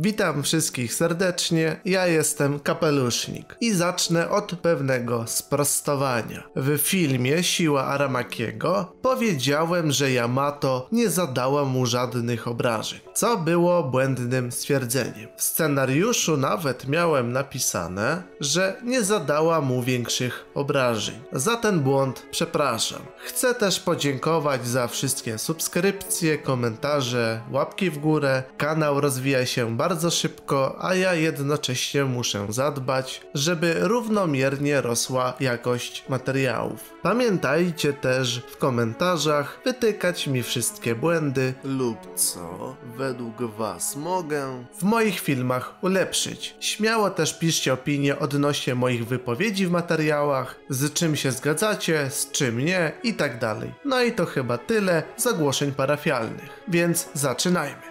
Witam wszystkich serdecznie, ja jestem Kapelusznik i zacznę od pewnego sprostowania. W filmie Siła Aramakiego powiedziałem, że Yamato nie zadała mu żadnych obrażeń, co było błędnym stwierdzeniem. W scenariuszu nawet miałem napisane, że nie zadała mu większych obrażeń. Za ten błąd przepraszam. Chcę też podziękować za wszystkie subskrypcje, komentarze, łapki w górę. Kanał rozwija się bardzo szybko, a ja jednocześnie muszę zadbać, żeby równomiernie rosła jakość materiałów. Pamiętajcie też w komentarzach wytykać mi wszystkie błędy lub co według Was mogę w moich filmach ulepszyć. Śmiało też piszcie opinie odnośnie moich wypowiedzi w materiałach, z czym się zgadzacie, z czym nie i tak dalej. No i to chyba tyle zagłoszeń parafialnych, więc zaczynajmy.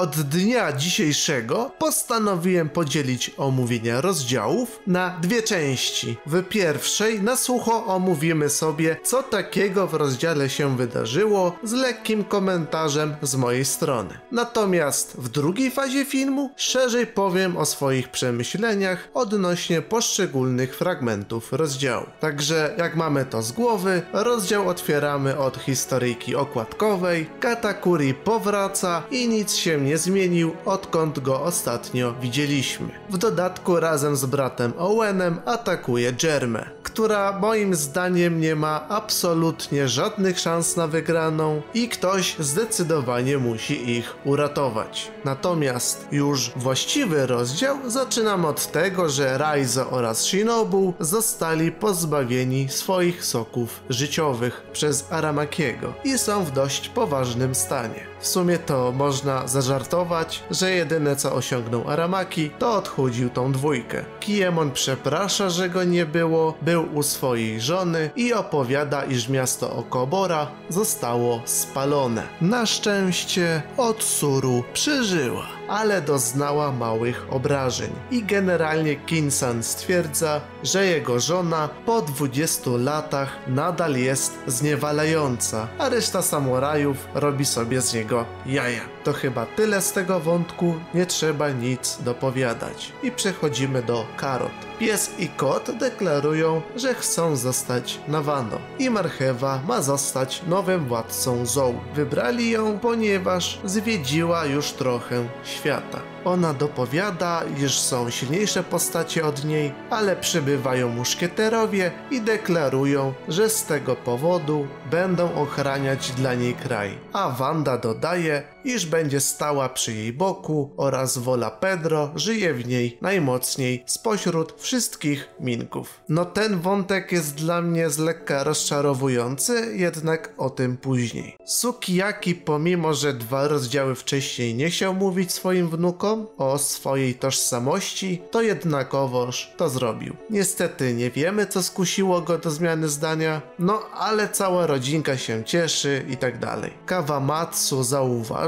Od dnia dzisiejszego postanowiłem podzielić omówienie rozdziałów na dwie części. W pierwszej na sucho omówimy sobie, co takiego w rozdziale się wydarzyło, z lekkim komentarzem z mojej strony. Natomiast w drugiej fazie filmu szerzej powiem o swoich przemyśleniach odnośnie poszczególnych fragmentów rozdziału. Także jak mamy to z głowy, rozdział otwieramy od historyjki okładkowej, Katakuri powraca i nic się nie zmienił, odkąd go ostatnio widzieliśmy. W dodatku razem z bratem Owenem atakuje Jermę, która moim zdaniem nie ma absolutnie żadnych szans na wygraną i ktoś zdecydowanie musi ich uratować. Natomiast już właściwy rozdział zaczynam od tego, że Raizo oraz Shinobu zostali pozbawieni swoich soków życiowych przez Aramakiego i są w dość poważnym stanie. W sumie to można zażartować, że jedyne co osiągnął Aramaki to odchudził tą dwójkę. Kiemon przeprasza, że go nie było, był u swojej żony i opowiada, iż miasto Okobora zostało spalone. Na szczęście Otsuru przeżyła, ale doznała małych obrażeń i generalnie Kinsan stwierdza, że jego żona po 20 latach nadal jest zniewalająca, a reszta samurajów robi sobie z niego jaja. To chyba tyle z tego wątku, nie trzeba nic dopowiadać. I przechodzimy do karot. Pies i kot deklarują, że chcą zostać na Wano i marchewa ma zostać nowym władcą Zou. Wybrali ją, ponieważ zwiedziła już trochę świata. Ona dopowiada, iż są silniejsze postacie od niej, ale przybywają muszkieterowie i deklarują, że z tego powodu będą ochraniać dla niej kraj. A Wanda dodaje, iż będzie stała przy jej boku oraz wola Pedro żyje w niej najmocniej spośród wszystkich minków. No ten wątek jest dla mnie z lekka rozczarowujący, jednak o tym później. Sukiyaki pomimo, że dwa rozdziały wcześniej nie chciał mówić swoim wnukom o swojej tożsamości, to jednakowoż to zrobił. Niestety nie wiemy co skusiło go do zmiany zdania, no ale cała rodzinka się cieszy i tak dalej. Kawamatsu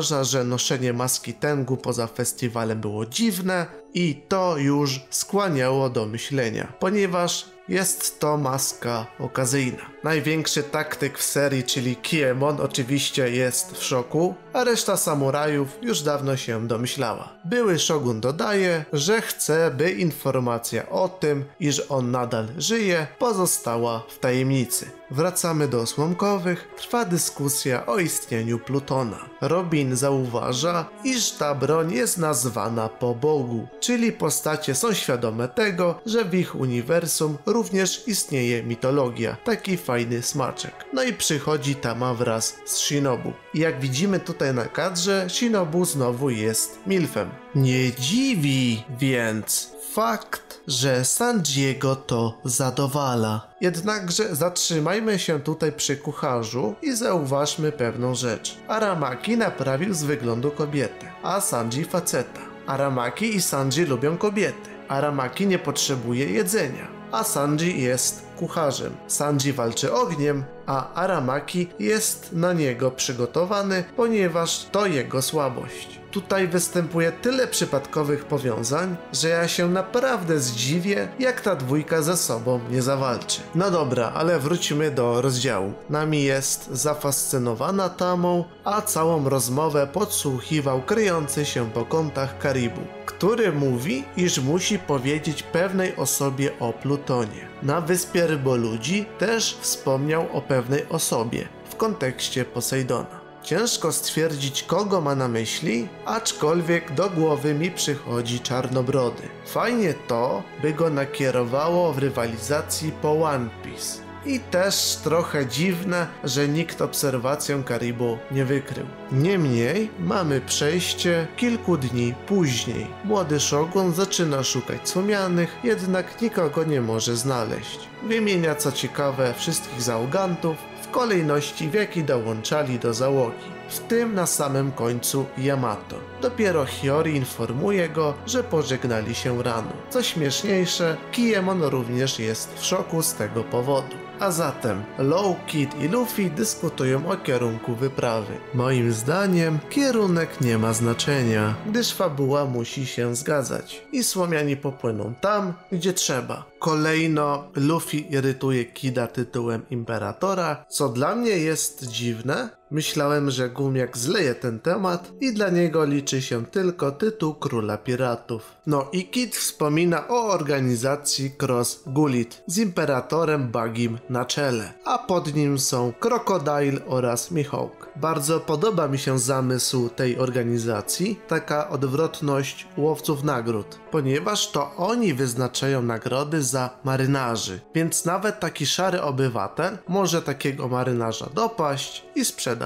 zauważa, że noszenie maski Tengu poza festiwalem było dziwne i to już skłaniało do myślenia, ponieważ jest to maska okazyjna. Największy taktyk w serii, czyli Kiemon, oczywiście jest w szoku, a reszta samurajów już dawno się domyślała. Były szogun dodaje, że chce, by informacja o tym, iż on nadal żyje, pozostała w tajemnicy. Wracamy do Słomkowych, trwa dyskusja o istnieniu Plutona. Robin zauważa, iż ta broń jest nazwana po Bogu, czyli postacie są świadome tego, że w ich uniwersum również istnieje mitologia. Taki fajny smaczek. No i przychodzi Tama wraz z Shinobu. Jak widzimy tutaj na kadrze, Shinobu znowu jest milfem. Nie dziwi więc fakt, że Sanjiego to zadowala. Jednakże zatrzymajmy się tutaj przy kucharzu i zauważmy pewną rzecz. Aramaki naprawił z wyglądu kobietę, a Sanji faceta. Aramaki i Sanji lubią kobiety. Aramaki nie potrzebuje jedzenia, a Sanji jest kucharzem. Sanji walczy ogniem, a Aramaki jest na niego przygotowany, ponieważ to jego słabość. Tutaj występuje tyle przypadkowych powiązań, że ja się naprawdę zdziwię, jak ta dwójka ze sobą nie zawalczy. No dobra, ale wróćmy do rozdziału. Nami jest zafascynowana Tamą, a całą rozmowę podsłuchiwał kryjący się po kątach Karibu, który mówi, iż musi powiedzieć pewnej osobie o Plutonie. Na wyspie Ryboludzi też wspomniał o pewnej osobie w kontekście Posejdona. Ciężko stwierdzić, kogo ma na myśli, aczkolwiek do głowy mi przychodzi Czarnobrody. Fajnie to, by go nakierowało w rywalizacji po One Piece. I też trochę dziwne, że nikt obserwacją Karibu nie wykrył. Niemniej mamy przejście kilku dni później. Młody szogun zaczyna szukać wspomnianych, jednak nikogo nie może znaleźć. Wymienia co ciekawe wszystkich załogantów, kolejności w jakiej dołączali do załogi, w tym na samym końcu Yamato. Dopiero Hiyori informuje go, że pożegnali się rano. Co śmieszniejsze, Kiemon również jest w szoku z tego powodu. A zatem Low, Kid i Luffy dyskutują o kierunku wyprawy. Moim zdaniem kierunek nie ma znaczenia, gdyż fabuła musi się zgadzać i słomiani popłyną tam, gdzie trzeba. Kolejno Luffy irytuje Kida tytułem Imperatora, co dla mnie jest dziwne. Myślałem, że Gumiak zleje ten temat i dla niego liczy się tylko tytuł Króla Piratów. No i Kid wspomina o organizacji Cross Gulit z Imperatorem Bagim na czele, a pod nim są Crocodile oraz Mihawk. Bardzo podoba mi się zamysł tej organizacji, taka odwrotność łowców nagród, ponieważ to oni wyznaczają nagrody za marynarzy, więc nawet taki szary obywatel może takiego marynarza dopaść i sprzedać.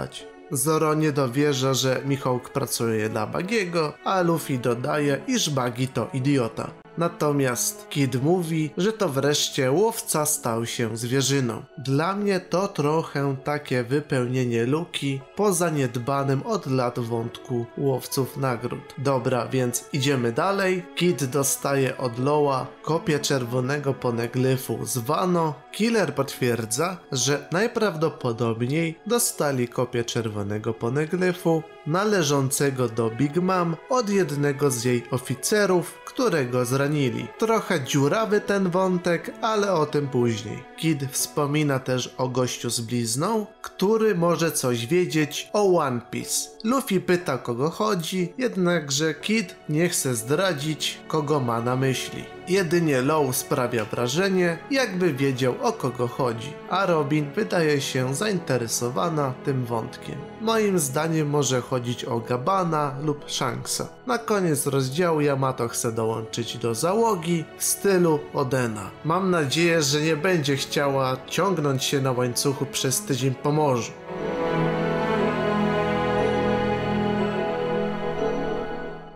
Zoro nie dowierza, że Mihawk pracuje dla Bagiego, a Luffy dodaje, iż Bagi to idiota. Natomiast Kid mówi, że to wreszcie łowca stał się zwierzyną. Dla mnie to trochę takie wypełnienie luki po zaniedbanym od lat wątku łowców nagród. Dobra, więc idziemy dalej. Kid dostaje od Loa kopię czerwonego poneglyfu z Wano. Killer potwierdza, że najprawdopodobniej dostali kopię czerwonego poneglyfu należącego do Big Mom od jednego z jej oficerów, którego Trochę dziurawy ten wątek, ale o tym później. Kid wspomina też o gościu z blizną, który może coś wiedzieć o One Piece. Luffy pyta kogo chodzi, jednakże Kid nie chce zdradzić kogo ma na myśli. Jedynie Low sprawia wrażenie, jakby wiedział o kogo chodzi, a Robin wydaje się zainteresowana tym wątkiem. Moim zdaniem może chodzić o Gabana lub Shanksa. Na koniec rozdziału Yamato chce dołączyć do załogi w stylu Odena. Mam nadzieję, że nie będzie chciała ciągnąć się na łańcuchu przez tydzień po morzu.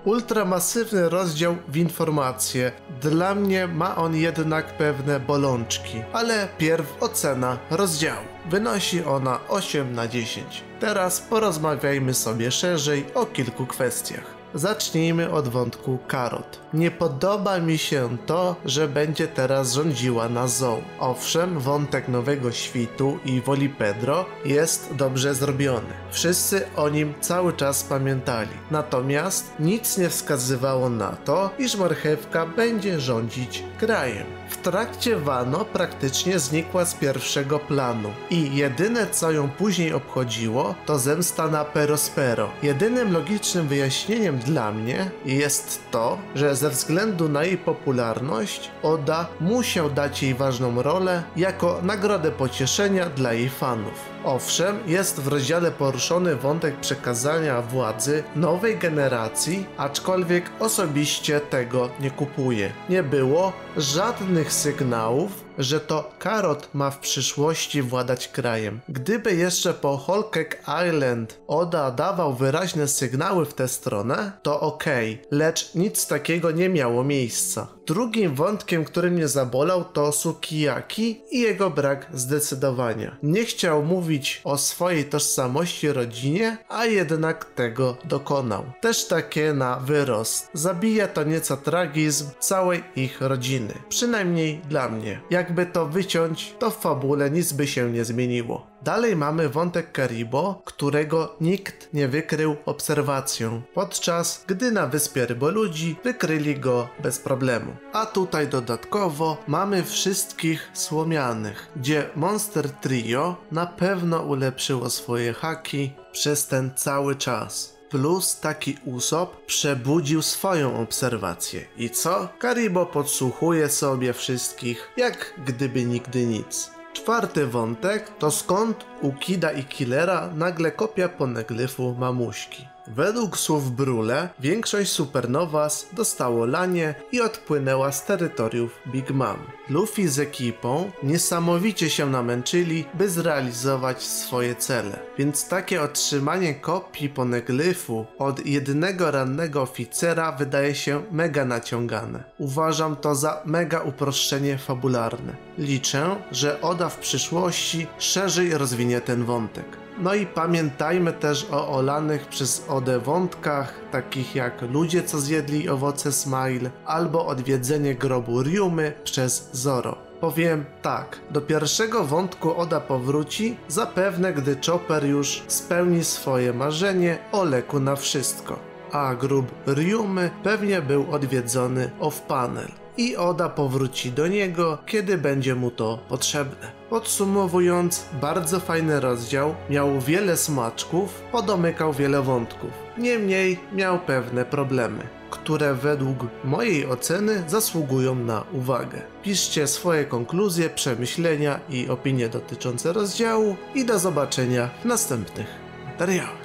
Ultramasywny rozdział w informacje. Dla mnie ma on jednak pewne bolączki, ale pierw ocena rozdziału. Wynosi ona 8 na 10. Teraz porozmawiajmy sobie szerzej o kilku kwestiach. Zacznijmy od wątku Karot. Nie podoba mi się to, że będzie teraz rządziła na zoo. Owszem, wątek Nowego Świtu i Woli Pedro jest dobrze zrobiony. Wszyscy o nim cały czas pamiętali. Natomiast nic nie wskazywało na to, iż marchewka będzie rządzić krajem. W trakcie Wano praktycznie znikła z pierwszego planu i jedyne co ją później obchodziło to zemsta na Perospero. Jedynym logicznym wyjaśnieniem dla mnie jest to, że ze względu na jej popularność Oda musiał dać jej ważną rolę jako nagrodę pocieszenia dla jej fanów. Owszem, jest w rozdziale poruszony wątek przekazania władzy nowej generacji, aczkolwiek osobiście tego nie kupuję. Nie było żadnych sygnałów, że to Karot ma w przyszłości władać krajem. Gdyby jeszcze po Holkek Island Oda dawał wyraźne sygnały w tę stronę, to okej, okay, lecz nic takiego nie miało miejsca. Drugim wątkiem, który mnie zabolał, to Sukiyaki i jego brak zdecydowania. Nie chciał mówić o swojej tożsamości rodzinie, a jednak tego dokonał. Też takie na wyrost. Zabija to nieco tragizm całej ich rodziny. Przynajmniej dla mnie. Jakby to wyciąć, to w fabule nic by się nie zmieniło. Dalej mamy wątek Karibo, którego nikt nie wykrył obserwacją, podczas gdy na wyspie ryboludzi wykryli go bez problemu. A tutaj dodatkowo mamy wszystkich słomianych, gdzie Monster Trio na pewno ulepszyło swoje haki przez ten cały czas. Plus taki Usop przebudził swoją obserwację. I co? Karibo podsłuchuje sobie wszystkich, jak gdyby nigdy nic. Czwarty wątek to skąd u Kida i Killera nagle kopia poneglyfu mamuśki. Według słów Brule, większość supernowas dostało lanie i odpłynęła z terytoriów Big Mom. Luffy z ekipą niesamowicie się namęczyli, by zrealizować swoje cele, więc takie otrzymanie kopii poneglyfu od jednego rannego oficera wydaje się mega naciągane. Uważam to za mega uproszczenie fabularne. Liczę, że Oda w przyszłości szerzej rozwinie ten wątek. No i pamiętajmy też o olanych przez Odę wątkach, takich jak ludzie, co zjedli owoce Smile, albo odwiedzenie grobu Ryumy przez Zoro. Powiem tak, do pierwszego wątku Oda powróci, zapewne gdy Chopper już spełni swoje marzenie o leku na wszystko. A grób Ryumy pewnie był odwiedzony off-panel i Oda powróci do niego, kiedy będzie mu to potrzebne. Podsumowując, bardzo fajny rozdział, miał wiele smaczków, podomykał wiele wątków. Niemniej miał pewne problemy, które według mojej oceny zasługują na uwagę. Piszcie swoje konkluzje, przemyślenia i opinie dotyczące rozdziału i do zobaczenia w następnych materiałach.